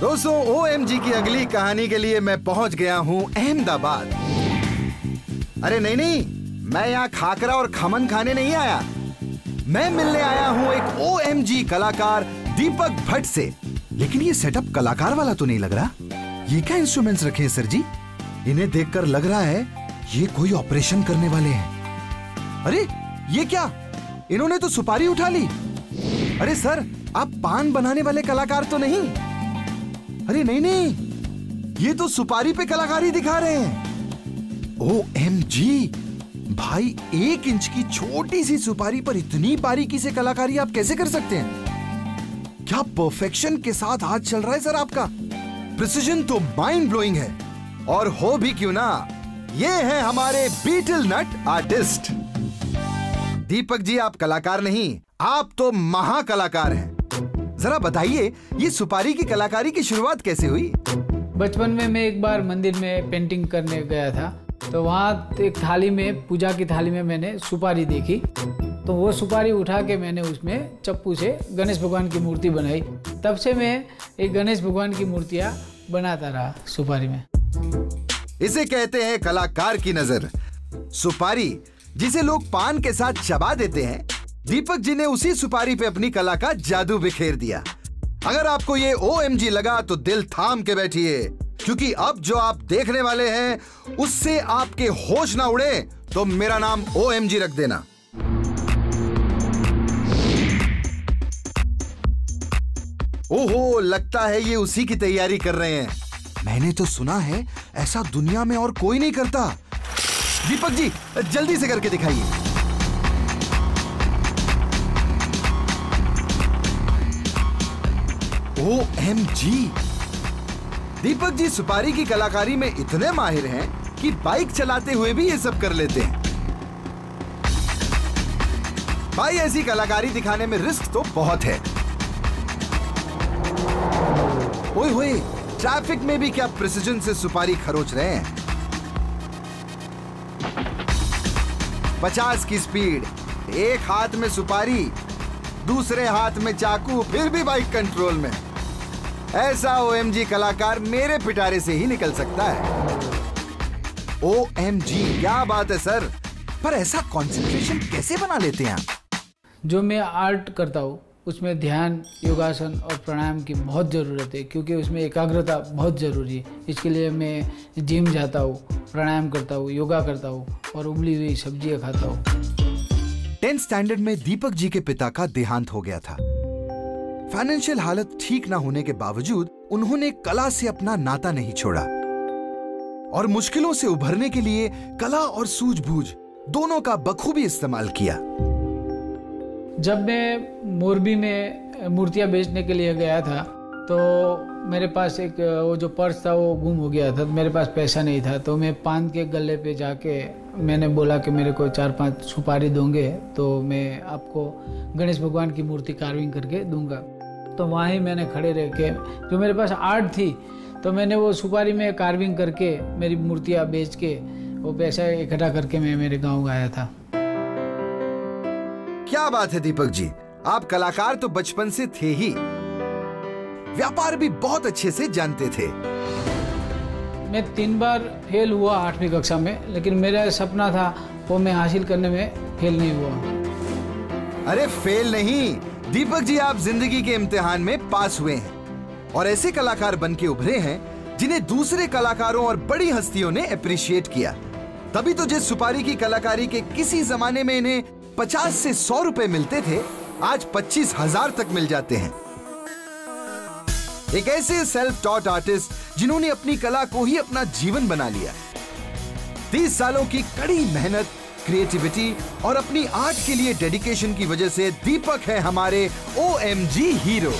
दोस्तों ओएमजी की अगली कहानी के लिए मैं पहुँच गया हूँ अहमदाबाद। अरे नहीं नहीं, मैं यहाँ खाकरा और खमन खाने नहीं आया। मैं मिलने आया हूँ एक ओएमजी कलाकार दीपक भट्ट से। लेकिन ये सेटअप कलाकार वाला तो नहीं लग रहा। ये क्या इंस्ट्रूमेंट्स रखे हैं सर जी? इन्हें देखकर लग रहा है ये कोई ऑपरेशन करने वाले हैं। अरे, ये क्या? इन्होंने तो सुपारी उठा ली। अरे सर आप पान बनाने वाले कलाकार तो नहीं? अरे नहीं नहीं। ये तो सुपारी पे कलाकारी दिखा रहे हैं। ओ एम जी भाई, एक इंच की छोटी सी सुपारी पर इतनी बारीकी से कलाकारी आप कैसे कर सकते हैं? क्या परफेक्शन के साथ हाथ चल रहा है सर आपका? प्रिसीजन तो माइंड ब्लोइंग है। और हो भी क्यों ना? ये है हमारे बीटल नट आर्टिस्ट दीपक जी, आप कलाकार नहीं, आप तो महाकलाकार हैं। जरा बताइए ये सुपारी की कलाकारी की शुरुआत कैसे हुई? बचपन में मैं एक बार मंदिर में पेंटिंग करने गया था तो वहाँ एक थाली में पूजा की थाली में मैंने सुपारी देखी। तो वो सुपारी उठा के मैंने उसमें चप्पू से गणेश भगवान की मूर्ति बनाई। तब से मैं एक गणेश भगवान की मूर्तियाँ बनाता रहा सुपारी में। इसे कहते हैं कलाकार की नज़र। सुपारी जिसे लोग पान के साथ चबा देते हैं दीपक जी ने उसी सुपारी पे अपनी कला का जादू बिखेर दिया। अगर आपको ये ओएमजी लगा तो दिल थाम के बैठिए, क्योंकि अब जो आप देखने वाले हैं, उससे आपके होश ना उड़े तो मेरा नाम ओएमजी रख देना। ओहो, लगता है ये उसी की तैयारी कर रहे हैं। मैंने तो सुना है, ऐसा दुनिया में और कोई नहीं करता। दीपक जी, जल्दी से करके दिखाइए। O M G Deepak ji, सुपारी की कलाकारी में इतने माहिर हैं कि बाइक चलाते हुए भी ये सब कर लेते हैं। भाई ऐसी कलाकारी दिखाने में रिस्क तो बहुत है। ओए होए, ट्रैफ़िक में भी क्या प्रिसीजन से सुपारी खरोच रहे हैं? पचास की स्पीड, एक हाथ में सुपारी, दूसरे हाथ में चाकू, फिर भी बाइक कंट्रोल में। ऐसा ओएमजी कलाकार मेरे पिटारे से ही निकल सकता है। ओएमजी क्या बात है सर? पर ऐसा कंसंट्रेशन कैसे बना लेते हैं आप? जो मैं आर्ट करता हूँ उसमें ध्यान योगासन और प्राणायाम की बहुत ज़रूरत है क्योंकि उसमें एकाग्रता बहुत ज़रूरी है। इसके लिए मैं जिम जाता हूँ प्राणायाम करता हूँ योगा करता हूँ और उबली हुई सब्ज़ियाँ खाता हूँ। टेंथ स्टैंडर्ड में दीपक जी के पिता का देहांत हो गया था। फाइनेंशियल हालत ठीक ना होने के बावजूद उन्होंने कला से अपना नाता नहीं छोड़ा। और मुश्किलों से उभरने के लिए कला और सूझबूझ दोनों का बखूबी इस्तेमाल किया। जब मैं मोरबी में मूर्तियाँ बेचने के लिए गया था तो मेरे पास एक वो जो पर्स था, वो गुम हो गया था। तो मेरे पास पैसा नहीं था। तो मैं पान के गले पे जाके मैंने बोला कि मेरे को चार पाँच सुपारी दोगे तो मैं आपको गणेश भगवान की मूर्ति कार्विंग करके दूँगा। तो वहाँ ही मैंने खड़े रह के जो मेरे पास आर्ट थी तो मैंने वो सुपारी में कार्विंग करके मेरी मूर्तियाँ बेच के वो पैसा इकट्ठा करके मैं मेरे गाँव गया था। क्या बात है दीपक जी? आप कलाकार तो बचपन से थे ही। व्यापार भी बहुत अच्छे से जानते थे। मैं तीन बार फेल हुआ आठवीं कक्षा में लेकिन मेरा सपना था वो मैं हासिल करने में फेल नहीं हुआ। अरे फेल नहीं! दीपक जी, आप ज़िंदगी के इम्तिहान में पास हुए हैं और ऐसे कलाकार बन के उभरे हैं जिन्हें दूसरे कलाकारों और बड़ी हस्तियों ने अप्रिशिएट किया। तभी तो जिस सुपारी की कलाकारी के किसी जमाने में इन्हें पचास से सौ रुपए मिलते थे, आज पच्चीस हज़ार तक मिल जाते हैं। एक ऐसे सेल्फ टॉट आर्टिस्ट जिन्होंने अपनी कला को ही अपना जीवन बना लिया। तीस सालों की कड़ी मेहनत क्रिएटिविटी और अपनी आर्ट के लिए डेडिकेशन की वजह से दीपक है हमारे ओ एम जी हीरो